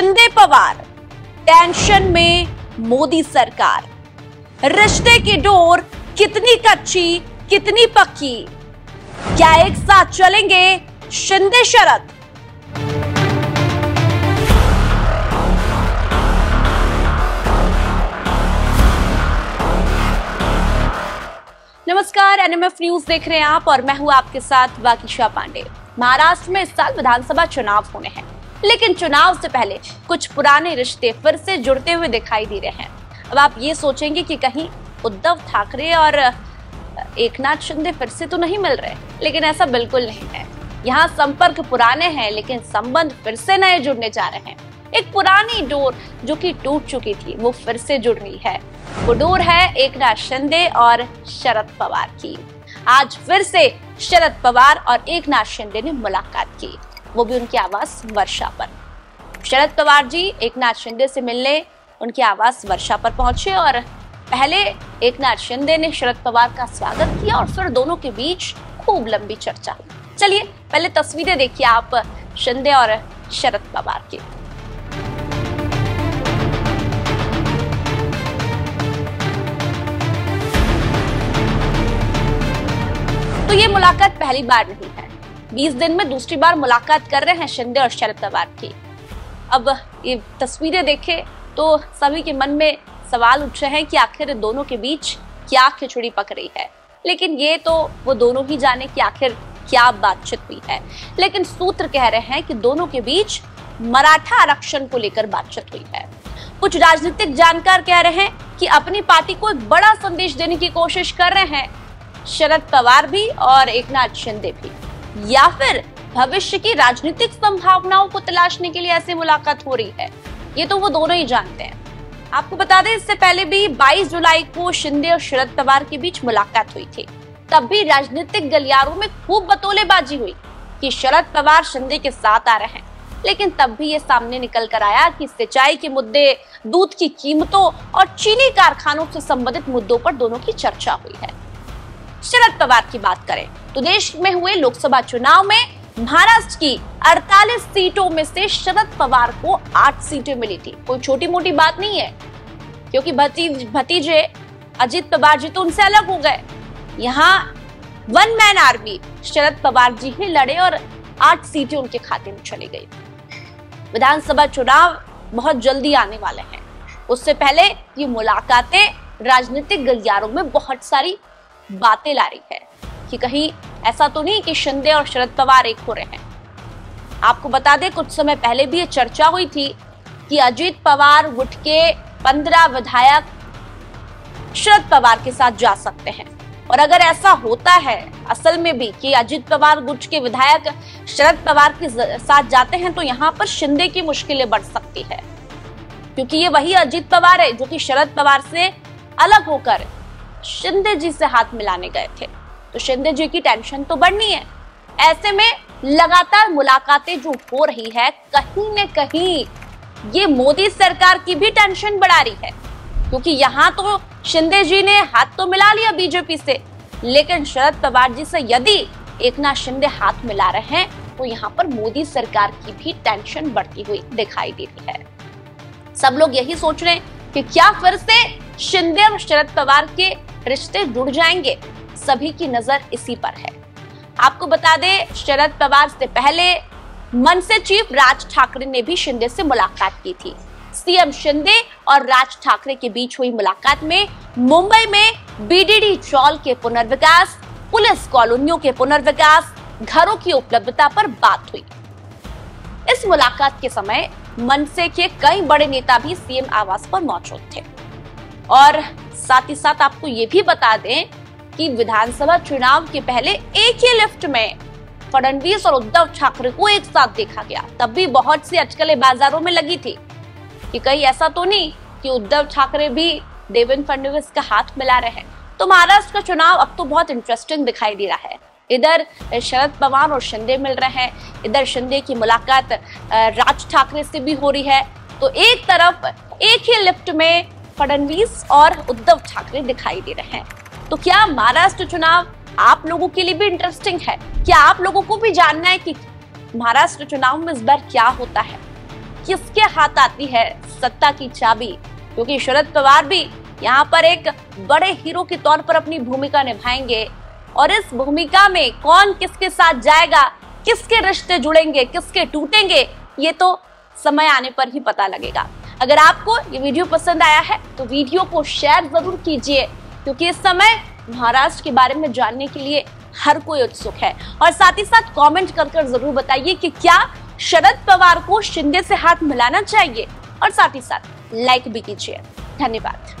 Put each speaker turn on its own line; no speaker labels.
Shinde Pawar tension में मोदी सरकार। रिश्ते की डोर कितनी कच्ची, कितनी पक्की? क्या एक साथ चलेंगे शिंदे शरद? नमस्कार एनएमएफ न्यूज़ देख रहे हैं आप और मैं हूँ आपके साथ वाकिशा पांडे। महाराष्ट्र में इस साल विधानसभा चुनाव होने हैं। लेकिन चुनाव से पहले कुछ पुराने रिश्ते फिर से जुड़ते हुए दिखाई दे रहे हैं। अब आप ये सोचेंगे कि कहीं उद्धव ठाकरे और एक नाथ शिंदे फिर से तो नहीं मिल रहे, लेकिन ऐसा बिल्कुल नहीं है। यहाँ संपर्क पुराने हैं, लेकिन संबंध फिर से नए जुड़ने जा रहे हैं। एक पुरानी डोर जो कि टूट चुकी थी, वो फिर से जुड़ रही है। वो डोर है एक नाथ शिंदे और शरद पवार की। आज फिर से शरद पवार और एक नाथ शिंदे ने मुलाकात की। वो भी उनकी आवास वर्षा पर। शरद पवार जी एक नाथ शिंदे से मिलने उनकी आवास वर्षा पर पहुँचे और पहले एक शिंदे ने शरद पवार का स्वागत किया और फिर दोनों के बीच खूब लंबी चर्चा चलिए, पहले तस्वीरें देखिए आप शिंदे और शरद पवार की। तो ये मुलाकात पहली बार नहीं है। 20 दिन में दूसरी बार मुलाकात कर रहे हैं शिंदे और शरद पवार की। अब ये तस्वीरें देखे तो सभी के मन में सवाल उठ रहे हैं कि आखिर दोनों के बीच क्या खिचड़ी पक रही है। लेकिन ये तो वो दोनों ही जाने कि आखिर क्या बातचीत हुई है। लेकिन सूत्र कह रहे हैं कि दोनों के बीच मराठा आरक्षण को लेकर बातचीत हुई है। कुछ राजनीतिक जानकार कह रहे हैं कि अपनी पार्टी को एक बड़ा संदेश देने की कोशिश कर रहे हैं। शरद पवार भी और एकनाथ शिंदे भी। या फिर भविष्य की राजनीतिक संभावनाओं को तलाशने के लिए ऐसी मुलाकात हो रही है? ये तो वो दोनों ही जानते हैं। आपको बता दें, इससे पहले भी 22 जुलाई को शिंदे और शरद पवार के बीच मुलाकात हुई थी। तब भी राजनीतिक गलियारों में खूब बतौलेबाजी हुई कि शरद पवार शिंदे के साथ आ रहे हैं। लेकिन तब भी ये सामने निकल कर आया कि सिंचाई के मुद्दे, दूध की कीमतों और चीनी कारखानों से संबंधित मुद्दों पर दोनों की चर्चा हुई है। शरद पवार की बात करें। तो देश में हुए लोकसभा चुनाव में महाराष्ट्र की 48 सीटों में से शरद पवार को 8 सीटें मिली थी। कोई छोटी मोटी बात नहीं है, क्योंकि भतीज, भतीजे अजित पवार जी तो उनसे अलग हो गए। यहाँ one man army Sharad Pawar ji ही लड़े और आठ सीटें उनके खाते में चली गई। विधानसभा चुनाव बहुत जल्दी आने वाले हैं। उससे पहले ये मुलाकातें राजनीतिक गलियारों में बहुत सारी बातें ला रही है कि कहीं ऐसा तो नहीं कि शिंदे और शरद पवार एक हो रहे हैं। आपको बता दें, कुछ समय पहले भी ये चर्चा हुई थी कि अजीत पवार गुट के पंद्रह विधायक शरद पवार के साथ जा सकते हैं। और अगर ऐसा होता है, असल में भी, कि अजीत पवार गुट के विधायक शरद पवार के साथ जाते हैं तो यहाँ पर शिंदे की मुश्किलें बढ़ सकती है। क्योंकि ये वही अजीत पवार है जो कि शरद पवार से अलग होकर शिंदे जी से हाथ मिलाने गए थे। तो शिंदे जी की टेंशन तो बढ़नी है। ऐसे में लगातार मुलाकातें जो हो रही है, कहीं न कहीं ये मोदी सरकार की भी टेंशन बढ़ा रही है। क्योंकि यहाँ तो शिंदे जी ने हाथ तो मिला लिया बीजेपी से। लेकिन शरद पवार जी से यदि एकनाथ शिंदे हाथ मिला रहे हैं तो यहाँ पर मोदी सरकार की भी टेंशन बढ़ती हुई दिखाई दे रही है। सब लोग यही सोच रहे हैं कि क्या फिर से शिंदे और शरद पवार के रिश्ते जुड़ जाएँगे, सभी की नज़र इसी पर है। आपको बता दें, शरद पवार से पहले मनसे चीफ राज ठाकरे ने भी शिंदे से मुलाकात की थी। सीएम शिंदे और राज ठाकरे के बीच हुई मुलाकात में मुंबई में बीडीडी चौल के पुनर्विकास, पुलिस कॉलोनियों के पुनर्विकास, घरों की उपलब्धता पर बात हुई। इस मुलाकात के समय मनसे के कई बड़े नेता भी सीएम आवास पर मौजूद थे। और साथ ही साथ आपको ये भी बता दें कि विधानसभा चुनाव के पहले एक ही लिफ्ट में फडणवीस और उद्धव ठाकरे को एक साथ देखा गया। तब भी बहुत सी अटकलें बाजारों में लगी थी कि कहीं ऐसा तो नहीं कि उद्धव ठाकरे भी देवेंद्र फडणवीस का हाथ मिला रहे। हैं तो महाराष्ट्र का चुनाव अब तो बहुत इंटरेस्टिंग दिखाई दे रहा है। इधर शरद पवार और शिंदे मिल रहे हैं। इधर शिंदे की मुलाकात राज ठाकरे से भी हो रही है। तो एक तरफ़ एक ही लिफ्ट में फडणवीस और उद्धव ठाकरे दिखाई दे रहे हैं। तो क्या महाराष्ट्र चुनाव आप लोगों के लिए भी इंटरेस्टिंग है? क्या आप लोगों को भी जानना है कि महाराष्ट्र चुनाव में इस बार क्या होता है? किसके हाथ आती है सत्ता की चाबी? क्योंकि शरद पवार भी यहाँ पर एक बड़े हीरो के तौर पर अपनी भूमिका निभाएँगे। और इस भूमिका में कौन किसके साथ जाएगा? किसके रिश्ते जुड़ेंगे? किसके टूटेंगे? ये तो समय आने पर ही पता लगेगा। अगर आपको ये वीडियो पसंद आया है तो वीडियो को शेयर ज़रूर कीजिए, क्योंकि इस समय महाराष्ट्र के बारे में जानने के लिए हर कोई उत्सुक है। और साथ ही साथ कमेंट कर कर ज़रूर बताइए कि क्या शरद पवार को शिंदे से हाथ मिलाना चाहिए, और साथ ही साथ लाइक भी कीजिए। धन्यवाद।